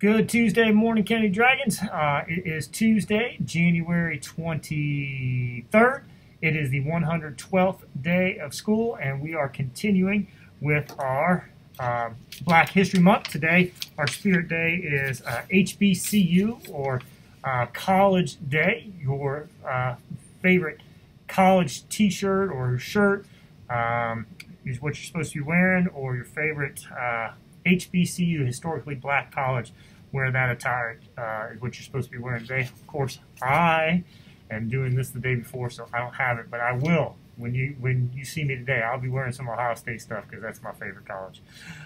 Good Tuesday morning, Kennedy Dragons. Uh, it is Tuesday, January 23rd. It is the 112th day of school, and we are continuing with our uh, Black History Month. Today, our Spirit Day is uh, HBCU or uh, College Day. Your uh, favorite college T-shirt or shirt um, is what you're supposed to be wearing, or your favorite HBCU, historically black college, wear that attire, uh, what you're supposed to be wearing today. Of course, I am doing this the day before, so I don't have it, but I will. When you when you see me today, I'll be wearing some Ohio State stuff because that's my favorite college.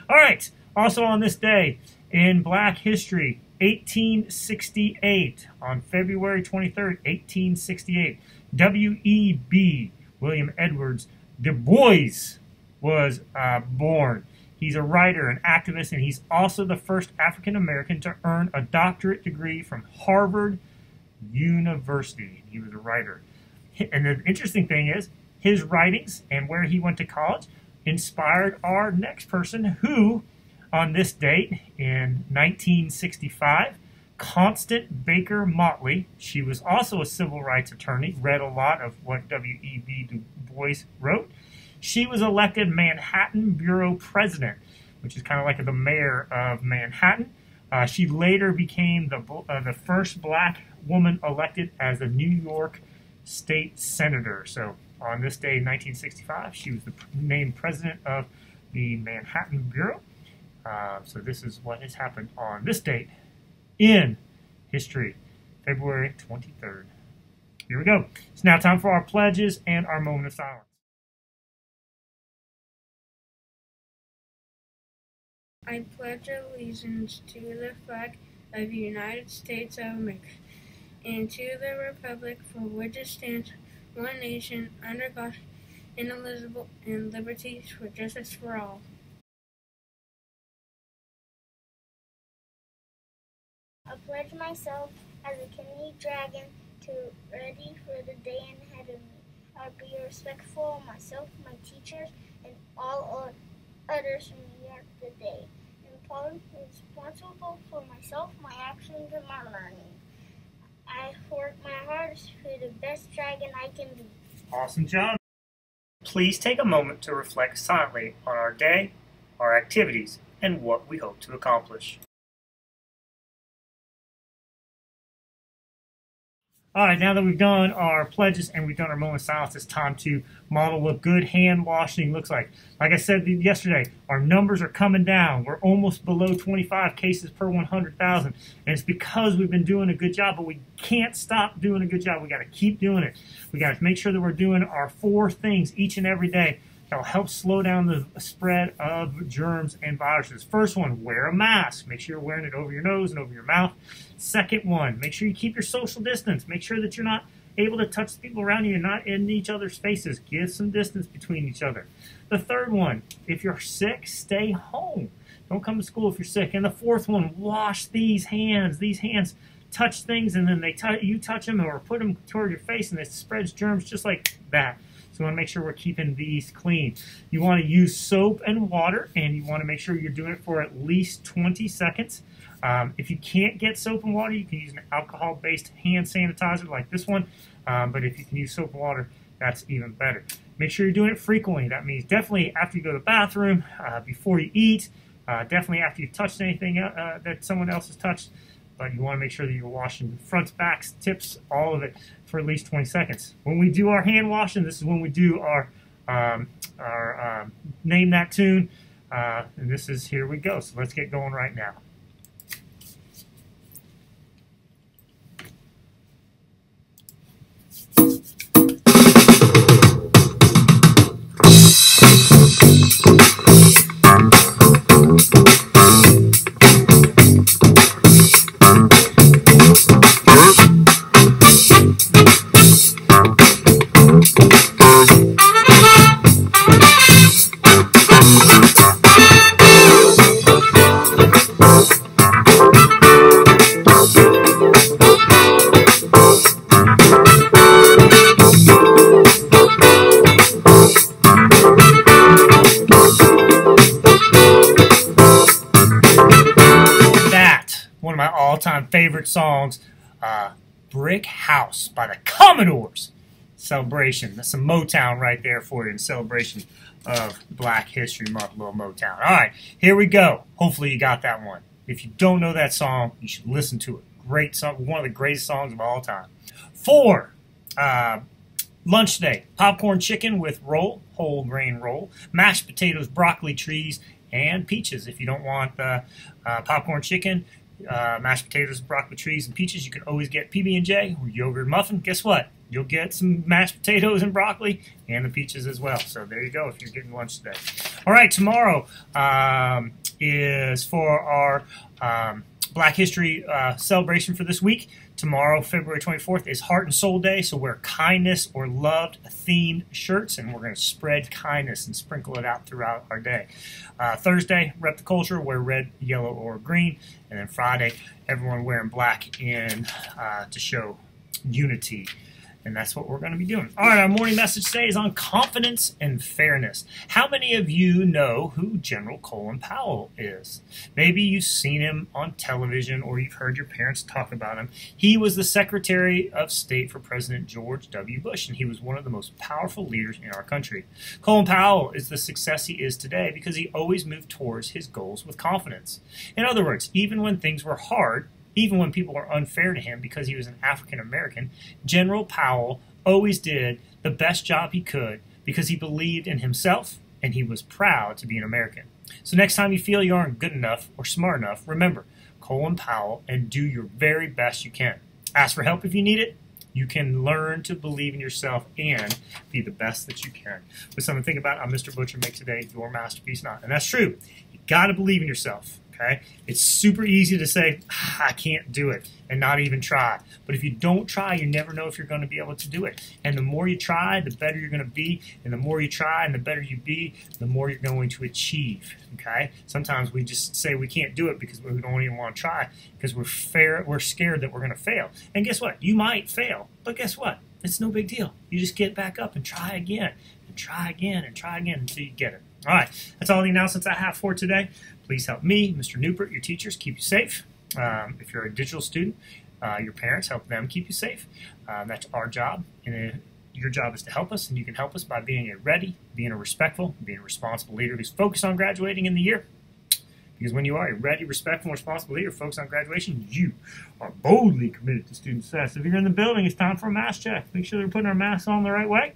All right. Also on this day in Black History, 1868, on February 23rd, 1868, W.E.B. William Edwards Du Bois was uh, born. He's a writer, an activist, and he's also the first African American to earn a doctorate degree from Harvard University. He was a writer. And the interesting thing is, his writings and where he went to college inspired our next person who, on this date in 1965, Constance Baker Motley, she was also a civil rights attorney, read a lot of what W.E.B. Du Bois wrote. She was elected Manhattan Borough President, which is kind of like the mayor of Manhattan. Uh, she later became the, uh, the first black woman elected as a New York state senator. So on this day 1965, she was the named president of the Manhattan Borough. Uh, so this is what has happened on this date in history, February 23rd. Here we go. It's now time for our pledges and our moment of silence. I pledge allegiance to the flag of the United States of America and to the republic for which it stands, one nation, under God, indivisible, and liberty for justice for all. I pledge myself as a Kennedy Dragon to ready for the day ahead of me. I'll be respectful of myself, my teachers, and all others from the day. And I'm responsible for myself, my actions, and my learning. I work my hardest to be the best dragon I can be. Awesome job. Please take a moment to reflect silently on our day, our activities, and what we hope to accomplish. All right, now that we've done our pledges and we've done our moment of silence, it's time to model what good hand washing looks like. Like I said yesterday, our numbers are coming down. We're almost below 25 cases per 100,000. And it's because we've been doing a good job, but we can't stop doing a good job. We got to keep doing it. We got to make sure that we're doing our four things each and every day that'll help slow down the spread of germs and viruses. First one, wear a mask. Make sure you're wearing it over your nose and over your mouth. Second one, make sure you keep your social distance. Make sure that you're not able to touch the people around you and not in each other's faces. Give some distance between each other. The third one, if you're sick, stay home. Don't come to school if you're sick. And the fourth one, wash these hands. These hands touch things and then they you touch them or put them toward your face and it spreads germs just like that. So we want to make sure we're keeping these clean. You want to use soap and water, and you want to make sure you're doing it for at least 20 seconds. Um, if you can't get soap and water, you can use an alcohol-based hand sanitizer like this one. Um, but if you can use soap and water, that's even better. Make sure you're doing it frequently. That means definitely after you go to the bathroom, uh, before you eat, uh, definitely after you've touched anything uh, that someone else has touched, but you want to make sure that you're washing fronts, backs, tips, all of it for at least 20 seconds. When we do our hand washing, this is when we do our, um, our um, name that tune. Uh, and this is here we go. So let's get going right now. Favorite songs. Uh, Brick House by the Commodores. Celebration. That's some Motown right there for you in celebration of Black History Month, little Motown. All right, here we go. Hopefully you got that one. If you don't know that song, you should listen to it. Great song, one of the greatest songs of all time. Four, uh, lunch today, popcorn chicken with roll, whole grain roll, mashed potatoes, broccoli trees, and peaches. If you don't want the uh, popcorn chicken, uh, mashed potatoes, broccoli trees, and peaches, you can always get PB&J or yogurt muffin. Guess what? You'll get some mashed potatoes and broccoli and the peaches as well. So there you go if you're getting lunch today. All right, tomorrow um, is for our um, Black History uh, celebration for this week. Tomorrow, February 24th, is Heart and Soul Day, so wear kindness or loved themed shirts, and we're going to spread kindness and sprinkle it out throughout our day. Uh, Thursday, rep the culture, wear red, yellow, or green, and then Friday, everyone wearing black in uh, to show unity and that's what we're going to be doing. All right, our morning message today is on confidence and fairness. How many of you know who General Colin Powell is? Maybe you've seen him on television or you've heard your parents talk about him. He was the Secretary of State for President George W. Bush, and he was one of the most powerful leaders in our country. Colin Powell is the success he is today because he always moved towards his goals with confidence. In other words, even when things were hard, even when people were unfair to him because he was an African American, General Powell always did the best job he could because he believed in himself and he was proud to be an American. So next time you feel you aren't good enough or smart enough, remember Colin Powell and do your very best you can. Ask for help if you need it. You can learn to believe in yourself and be the best that you can. With something to think about, I'm Mr. Butcher. Make today your masterpiece not. And that's true. You got to believe in yourself. Okay? It's super easy to say, ah, I can't do it and not even try. But if you don't try, you never know if you're going to be able to do it. And the more you try, the better you're going to be. And the more you try and the better you be, the more you're going to achieve. Okay? Sometimes we just say we can't do it because we don't even want to try because we're fair, we're scared that we're going to fail. And guess what? You might fail, but guess what? It's no big deal. You just get back up and try again and try again and try again until you get it. All right, that's all the announcements I have for today. Please help me, Mr. Newport, your teachers, keep you safe. Um, if you're a digital student, uh, your parents help them keep you safe. Um, that's our job, and your job is to help us, and you can help us by being a ready, being a respectful, being a responsible leader who's focused on graduating in the year. Because when you are a ready, respectful, responsible leader focused on graduation, you are boldly committed to student success. If you're in the building, it's time for a mask check. Make sure they're putting our masks on the right way.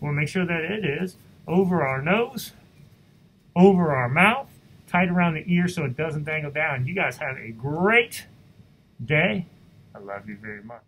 We'll make sure that it is over our nose, over our mouth, tight around the ear so it doesn't dangle down. You guys have a great day. I love you very much.